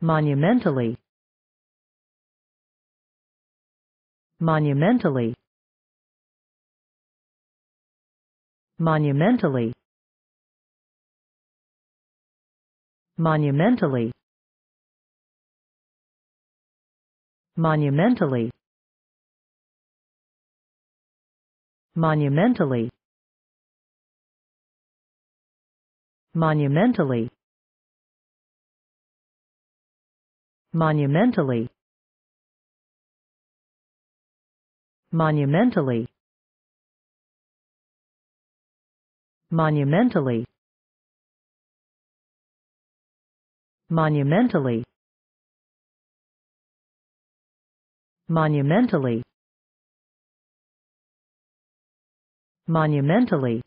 monumentally. Monumentally. Monumentally. Monumentally. Monumentally. Monumentally. Monumentally monumentally. Monumentally. Monumentally. Monumentally. Monumentally. Monumentally